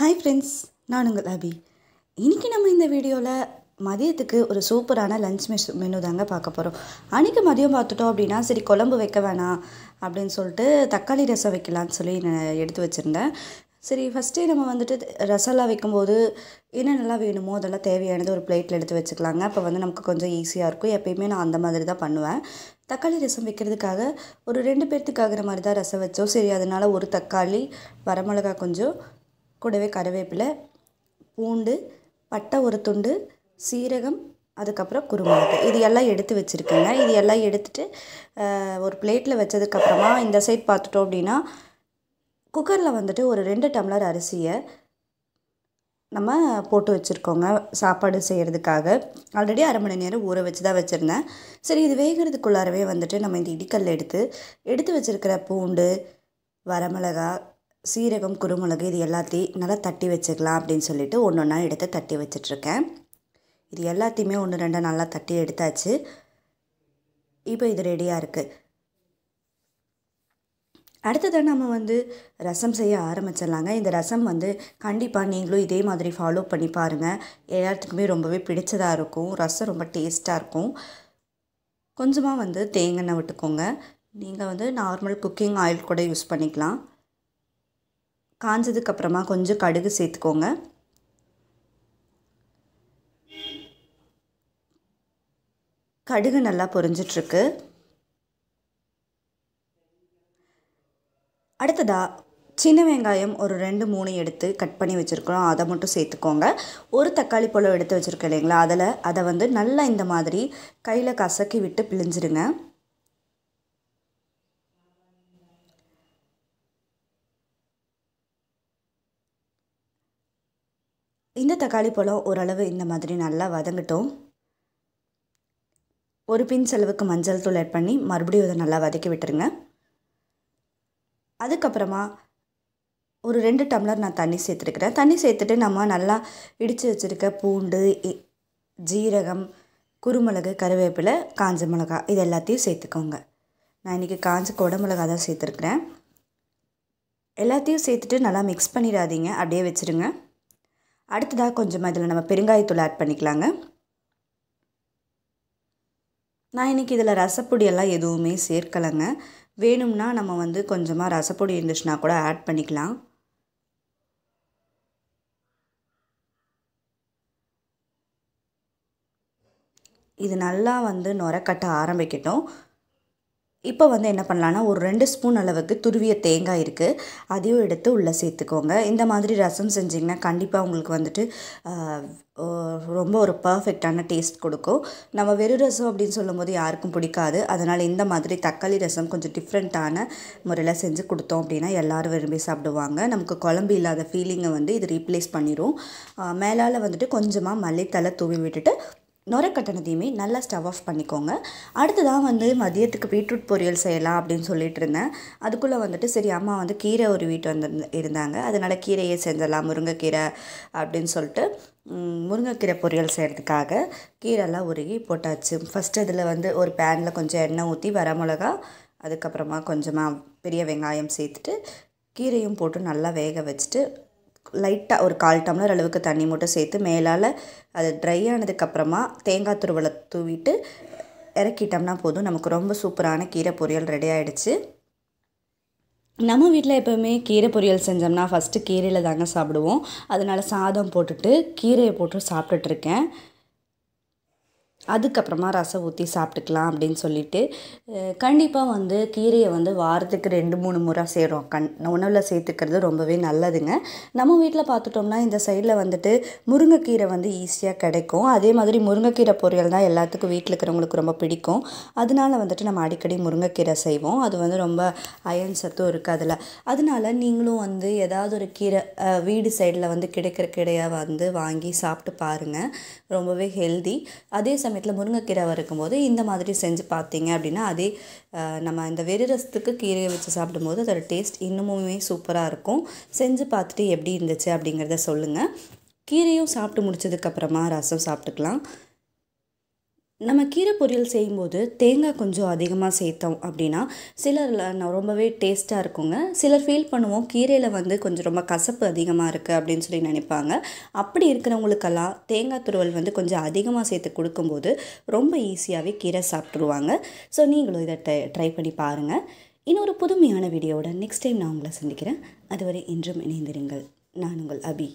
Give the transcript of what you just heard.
Hi friends நான் உங்கள் அபி. இன்றைக்கி நம்ம இந்த வீடியோவில் மதியத்துக்கு ஒரு சூப்பரான லஞ்ச் மெஷு மெனு தாங்க பார்க்க போகிறோம் அன்றைக்கி மதியம் பார்த்துட்டோம் அப்படின்னா சரி குழம்பு வைக்க வேணாம் அப்படின்னு சொல்லிட்டு தக்காளி ரசம் வைக்கலான்னு சொல்லி நான் எடுத்து வச்சுருந்தேன். சரி ஃபஸ்ட்டே நம்ம வந்துட்டு ரசம்லாம் வைக்கும்போது என்னென்னலாம் வேணுமோ அதெல்லாம் தேவையானது ஒரு பிளேட்டில் எடுத்து வச்சுக்கலாங்க. அப்போ வந்து நமக்கு கொஞ்சம் ஈஸியாக இருக்கும். எப்பயுமே நான் அந்த மாதிரி தான் பண்ணுவேன். தக்காளி ரசம் வைக்கிறதுக்காக ஒரு ரெண்டு பேர்த்துக்கு ஆகிற மாதிரி தான் ரசம் வச்சோம். சரி அதனால் ஒரு தக்காளி வரமிளகா கொஞ்சம் கூடவே கருவேப்பிலை பூண்டு பட்டை ஒரு துண்டு சீரகம் அதுக்கப்புறம் குருமிளகு. இது எல்லாம் எடுத்து வச்சுருக்கேங்க. இது எல்லாம் எடுத்துகிட்டு ஒரு பிளேட்டில் வச்சதுக்கப்புறமா இந்த சைட் பார்த்துட்டோம் அப்படின்னா குக்கரில் வந்துட்டு ஒரு ரெண்டு டம்ளர் அரிசியை நம்ம போட்டு வச்சுருக்கோங்க சாப்பாடு செய்கிறதுக்காக ஆல்ரெடி அரை மணி நேரம் ஊற வச்சு தான் வச்சுருந்தேன். சரி இது வேகிறதுக்குள்ளாரவே வந்துட்டு நம்ம இந்த இடிக்கல்ல எடுத்து எடுத்து வச்சுருக்கிற பூண்டு வரமிளகா சீரகம் குருமிளகு இது எல்லாத்தையும் நல்லா தட்டி வச்சுக்கலாம் அப்படின்னு சொல்லிட்டு ஒன்று ஒன்றா எடுத்து தட்டி வச்சிட்ருக்கேன். இது எல்லாத்தையுமே ஒன்று ரெண்டாக நல்லா தட்டி எடுத்தாச்சு. இப்போ இது ரெடியாக இருக்குது அடுத்ததாக நம்ம வந்து ரசம் செய்ய ஆரம்பிச்சிடலாங்க. இந்த ரசம் வந்து கண்டிப்பாக நீங்களும் இதே மாதிரி ஃபாலோ பண்ணி பாருங்கள் எல்லாத்துக்குமே ரொம்பவே பிடிச்சதாக இருக்கும். ரசம் ரொம்ப டேஸ்ட்டாக இருக்கும். கொஞ்சமாக வந்து தேங்காய் விட்டுக்கோங்க. நீங்கள் வந்து நார்மல் குக்கிங் ஆயில் கூட யூஸ் பண்ணிக்கலாம். காஞ்சதுக்கப்புறமா கொஞ்சம் கடுகு சேர்த்துக்கோங்க. கடுகு நல்லா பொரிஞ்சிட்ருக்கு. அடுத்ததாக சின்ன வெங்காயம் ஒரு ரெண்டு மூணு எடுத்து கட் பண்ணி வச்சுருக்கிறோம். அதை மட்டும் சேர்த்துக்கோங்க. ஒரு தக்காளி பழம் எடுத்து வச்சுருக்கேன் இல்லைங்களா? அதில் அதை வந்து நல்லா இந்த மாதிரி கையில் கசக்கி விட்டு பிழிஞ்சிருங்க இந்த தக்காளி பழம் ஓரளவு இந்த மாதிரி நல்லா வதங்கட்டும். ஒரு பின் செலவுக்கு மஞ்சள் தூள் ஆட் பண்ணி மறுபடியும் இதை நல்லா வதக்கி விட்டுருங்க. அதுக்கப்புறமா ஒரு ரெண்டு டம்ளர் நான் தண்ணி சேர்த்துருக்கிறேன். தண்ணி சேர்த்துட்டு நம்ம நல்லா இடித்து வச்சுருக்க பூண்டு ஜீரகம் குருமிளகு கருவேப்பிலை காஞ்ச மிளகா இது எல்லாத்தையும் சேர்த்துக்கோங்க. நான் இன்றைக்கி காஞ்ச குடமிளகா தான் சேர்த்துருக்குறேன். எல்லாத்தையும் சேர்த்துட்டு நல்லா மிக்ஸ் பண்ணிடாதீங்க. அப்படியே வச்சுருங்க. அடுத்ததாக கொஞ்சமாக இதில் நம்ம பெருங்காயத்தூள் ஆட் பண்ணிக்கலாங்க. நான் இன்றைக்கி இதில் ரசப்பொடியெல்லாம் எதுவுமே சேர்க்கலைங்க. வேணும்னா நம்ம வந்து கொஞ்சமாக ரசப்பொடி இருந்துச்சுன்னா கூட ஆட் பண்ணிக்கலாம். இது நல்லா வந்து நுரக்கட்ட ஆரம்பிக்கட்டும். இப்போ வந்து என்ன பண்ணலான்னா ஒரு ரெண்டு ஸ்பூன் அளவுக்கு துருவிய தேங்காய் இருக்குது அதையும் எடுத்து உள்ளே சேர்த்துக்கோங்க. இந்த மாதிரி ரசம் செஞ்சிங்கன்னா கண்டிப்பாக உங்களுக்கு வந்துட்டு ரொம்ப ஒரு பர்ஃபெக்டான டேஸ்ட் கொடுக்கும். நம்ம வெறும் ரசம் அப்படின்னு சொல்லும்போது யாருக்கும் பிடிக்காது. அதனால் இந்த மாதிரி தக்காளி ரசம் கொஞ்சம் டிஃப்ரெண்ட்டான முறையில் செஞ்சு கொடுத்தோம் அப்படின்னா எல்லோரும் விரும்பி சாப்பிடுவாங்க. நமக்கு குழம்பு இல்லாத ஃபீலிங்கை வந்து இது ரீப்ளேஸ் பண்ணிடும் மேலால் வந்துட்டு கொஞ்சமாக மல்லித்தலை தூவி விட்டுட்டு நுரக்கட்டணத்தையுமே நல்லா ஸ்டவ் ஆஃப் பண்ணிக்கோங்க. அடுத்ததாக வந்து மதியத்துக்கு பீட்ரூட் பொரியல் செய்யலாம் அப்படின்னு சொல்லிட்டு இருந்தேன். அதுக்குள்ளே வந்துட்டு சரி அம்மா வந்து கீரை ஒரு வீட்டு வந்து இருந்தாங்க. அதனால் கீரையே செஞ்சிடலாம் முருங்கைக்கீரை அப்படின்னு சொல்லிட்டு முருங்கைக்கீரை பொரியல் செய்கிறதுக்காக கீரைலாம் உருகி போட்டாச்சு. ஃபஸ்ட்டு அதில் வந்து ஒரு பேனில் கொஞ்சம் எண்ணெய் ஊற்றி வரமிளகா அதுக்கப்புறமா கொஞ்சமாக பெரிய வெங்காயம் சேர்த்துட்டு கீரையும் போட்டு நல்லா வேக வச்சுட்டு லைட்டாக ஒரு கால் டம்ளர் அளவுக்கு தண்ணி மட்டும் சேர்த்து மேலால் அது ட்ரை ஆனதுக்கப்புறமா தேங்காய் துருவலை தூவிட்டு இறக்கிட்டோம்னா போதும். நமக்கு ரொம்ப சூப்பரான கீரை பொரியல் ரெடி ஆகிடுச்சு நம்ம வீட்டில் எப்போவுமே கீரை பொரியல் செஞ்சோம்னா ஃபஸ்ட்டு கீரையில் தாங்க சாப்பிடுவோம். அதனால் சாதம் போட்டுட்டு கீரையை போட்டு சாப்பிட்டுட்ருக்கேன் அதுக்கப்புறமா ரசம் ஊற்றி சாப்பிட்டுக்கலாம் அப்படின்னு சொல்லிட்டு கண்டிப்பாக வந்து கீரையை வந்து வாரத்துக்கு ரெண்டு மூணு முறை செய்கிறோம் கண் உணவில் சேர்த்துக்கிறது ரொம்பவே நல்லதுங்க. நம்ம வீட்டில் பார்த்துட்டோம்னா இந்த சைடில் வந்துட்டு முருங்கைக்கீரை வந்து ஈஸியாக கிடைக்கும். அதே மாதிரி முருங்கைக்கீரை பொரியல் தான் எல்லாத்துக்கும் வீட்டில் இருக்கிறவங்களுக்கு ரொம்ப பிடிக்கும். அதனால வந்துட்டு நம்ம அடிக்கடி முருங்கைக்கீரை செய்வோம். அது வந்து ரொம்ப அயன் சத்தும் இருக்குது அதில். அதனால நீங்களும் வந்து ஏதாவது ஒரு கீரை வீடு சைடில் வந்து கிடைக்கிற கீரையை வந்து வாங்கி சாப்பிட்டு பாருங்கள் ரொம்பவே ஹெல்தி. அதே சமயம் சமயத்தில் முருங்கைக்கீரை வறுக்கும்போது இந்த மாதிரி செஞ்சு பார்த்தீங்க அப்படின்னா அதே நம்ம இந்த வெறு ரசத்துக்கு கீரையை வச்சு சாப்பிடும்போது அதோட டேஸ்ட் இன்னுமுமே சூப்பராக இருக்கும். செஞ்சு பார்த்துட்டு எப்படி இருந்துச்சு அப்படிங்கிறத சொல்லுங்கள் கீரையும் சாப்பிட்டு முடிச்சதுக்கப்புறமா ரசம் சாப்பிட்டுக்கலாம். நம்ம கீரை பொரியல் செய்யும்போது தேங்காய் கொஞ்சம் அதிகமாக சேர்த்தோம் அப்படின்னா சிலர் நான் ரொம்பவே டேஸ்ட்டாக இருக்குங்க. சிலர் ஃபீல் பண்ணுவோம் கீரையில் வந்து கொஞ்சம் ரொம்ப கசப்பு அதிகமாக இருக்குது அப்படின்னு சொல்லி நினைப்பாங்க. அப்படி இருக்கிறவங்களுக்கெல்லாம் தேங்காய் துருவல் வந்து கொஞ்சம் அதிகமாக சேர்த்து கொடுக்கும்போது ரொம்ப ஈஸியாகவே கீரை சாப்பிட்ருவாங்க ஸோ நீங்களும் இதை ட்ரை ட்ரை பண்ணி பாருங்கள் இன்னொரு புதுமையான வீடியோவோட நெக்ஸ்ட் டைம் நான் உங்களை சந்திக்கிறேன். அதுவரை இன்றும் இணைந்திருங்கள். நான் உங்கள் அபி.